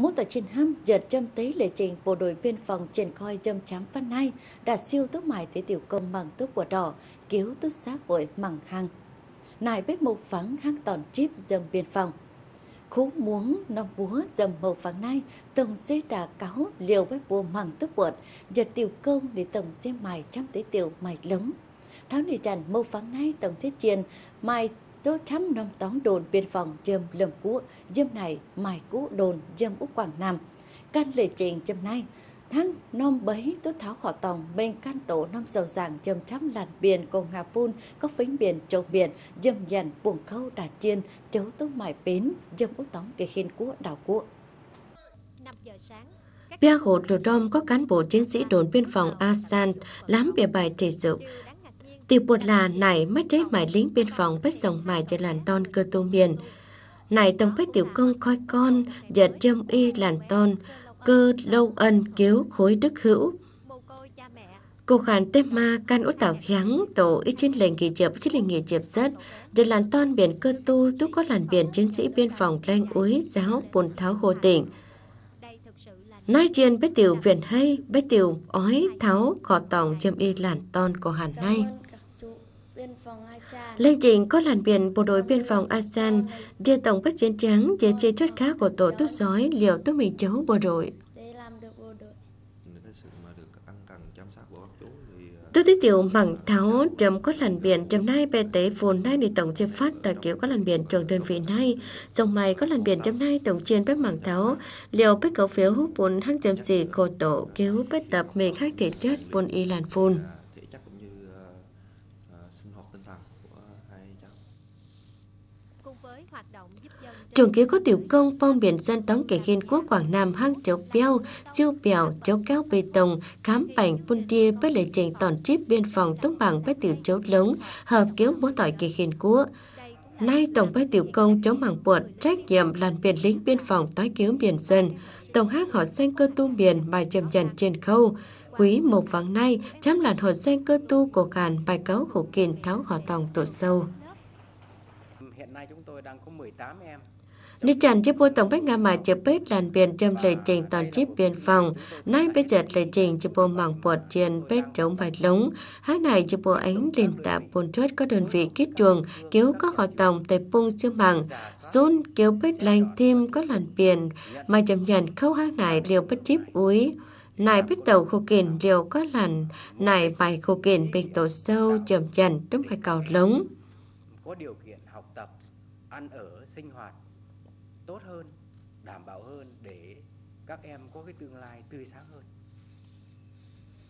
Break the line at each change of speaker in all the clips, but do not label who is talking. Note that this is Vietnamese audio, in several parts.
Mỗi tòa trên hâm giật châm tế lệ trình bộ đội biên phòng triển coi châm chám văn nay đã siêu tốc mài tế tiểu công bằng tốc của đỏ, cứu tốc xác vội mẳng hàng Nài bếp mục phắng hắc tòn chip dâm biên phòng. Khú muốn nó búa dầm màu phẳng nay, tổng dê đã cáo liều bếp bùa mẳng tức bột, giật tiểu công để tổng dê mài chăm tế tiểu mài lống. Tháo nề chằn màu phẳng nay tổng dê chiên, mài Tô chăm năm tóm đồn biên phòng dâm lầm cũ, dâm này mài cũ đồn dâm úc Quảng Nam. Căn lệ trình dâm nay, tháng năm bấy tốt tháo khỏi tòng bên căn tổ năm dầu giảng dâm chăm làn biển cùng ngà phun có phính biển châu biển dâm dần buồng khâu đà chiên chấu tốt mài bến dâm úc tóm kề khiên cũ đảo cũ.
5 giờ sáng,
Bia hồ Trồ Đom có cán bộ chiến sĩ đồn biên phòng Asan làm bìa bài thể dục. Tiểu bột là nải mất chế mải lính biên phòng bách dòng mải cho làn ton cơ tô miền. Nải tổng bách tiểu công coi con, giật châm y làn ton, cơ lâu ân cứu khối đức hữu. Cô khán tê ma can út tảo kháng tổ ít trên lệnh kỳ chập trên lệnh nghỉ chập rất Giờ làn ton biển cơ tu tú có làn biển chiến sĩ biên phòng lanh úi giáo bồn tháo hồ tỉnh
nay thực sự
chiên tiểu viện hay bếp tiểu ói tháo khỏ tòng châm y làn ton của hàn nay lên trình có làn biển bộ đội biên phòng ASEAN Địa tổng bách chiến trắng Về chế chốt khác của tổ túc giói Liều túc mình chấu bộ đội.
Để làm được bộ đội.
cái sự mà được ân cần chăm sóc của các chú thì
Tôi tí tiểu mảng tháo chấm có làn biển chấm nay bè tế phồn nay đi tổng chế phát tà kiểu có làn biển trường đơn vị nay. Dòng mày có làn biển chấm nay tổng chiên bếp mảng tháo. Liều bếp cấu phiếu hút bún hăng chấm xì cô tổ cứu bếp tập mình khác thể chất bún y làn phun
là thể chất cũng như ờ, ờ, sinh hoạt tinh thần của hai cháu
cùng với hoạt động giúp dân
Trường ký có tiểu công phong biển dân tống kể khiên quốc Quảng Nam hang chấu beo, siêu bèo, chấu kéo bê tông, khám bảnh bun tia với lệ trình tòn chip biên phòng tống bằng với tiểu chấu lống, hợp kiếu múa tỏi kể khiên quốc. Nay tổng với tiểu công chống mảng buột trách nhiệm làn biển lính biên phòng tái cứu biển dân. Tổng hát họ xanh cơ tu biển bài chầm dần trên khâu. Quý một vắng nay, chăm làn họ xanh cơ tu cổ càn bài cáo khổ kìn tháo họ tòng tổ sâu.
Hiện nay chúng tôi đang có 18 em.
Nếu chẳng chiếc bố tổng bách nga mà chụp bếp làn biển châm lệ trình toàn chip biên phòng, nay bây giờ lệ trình chụp bố mảng bột trên bếp chống bài lống. Hát này chụp bố ánh liền tạ bồn chốt có đơn vị kết chuồng, cứu có họ tổng tề pung siêu mảng, run cứu bếp lành tim có làn biển, mà chậm nhận khâu hát này liều bất chip úi. Này bếp tàu khô kền liều có làn, này bài khô kền bên tổ sâu chậm dần trong bài cầu lống.
Có điều kiện học tập, ăn ở, sinh hoạt tốt hơn, đảm bảo hơn để các em có cái tương lai tươi sáng hơn.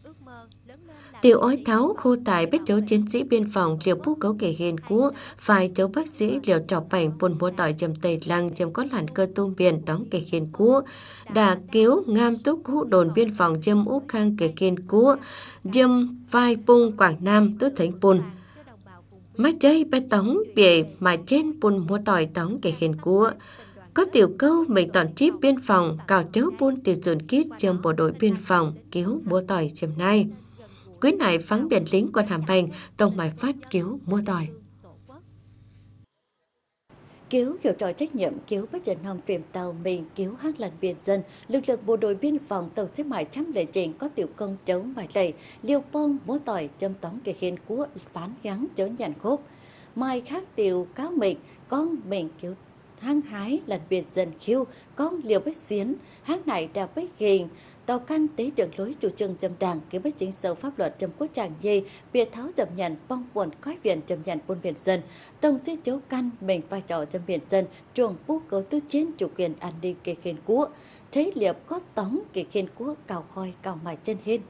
ước mơ lớn lên là
Tiểu ói tháo khô tài bếp chấu chiến sĩ biên phòng liều bú cấu kể hiền cú, phải chấu bác sĩ liều trọc bảnh buồn mua tỏi chầm tây lăng chầm có làn cơ tôm biển tóm kể hiền cú, đà cứu ngam túc hũ đồn biên phòng châm úc khang kể hiền cú, dâm vai pung Quảng Nam tứ thánh bùn.
Mà
Mắt chơi bài tống về mà trên bùn mua tỏi tống kể hiền cua Có tiểu câu mình tọn chip biên phòng, cào chấu bùn tiểu dồn kít trong bộ đội biên phòng, cứu mua tỏi chiều nay. Quý này phán biển lính quân hàm hành, tổng bài phát cứu mua tỏi.
Cứu hiểu trò trách nhiệm cứu bất chợt nòng phim tàu mình cứu hát lần biển dân, lực lượng bộ đội biên phòng tàu xếp mãi trăm lệ trình có tiểu công chống mãi lầy, liêu phong múa tỏi châm tóm kề khiên của phán gắn chớ nhàn khốp. Mai khác tiểu cáo mình, con mình cứu hăng hái lần biển dân khiêu, con liều bách xiến, hát này đào bách hình, tàu căn tế đường lối chủ trương trầm đảng kế bách chính sâu pháp luật trầm quốc tràng dây biệt tháo dập nhận bong buồn coi viện trầm nhận buôn biển dân tổng sĩ chấu căn mình vai trò trầm biển dân chuồng bố cấu tư chiến chủ quyền an ninh kê khiên cũ thế liệp có tóng kê khiên cũ cào khoi cào mài chân hên.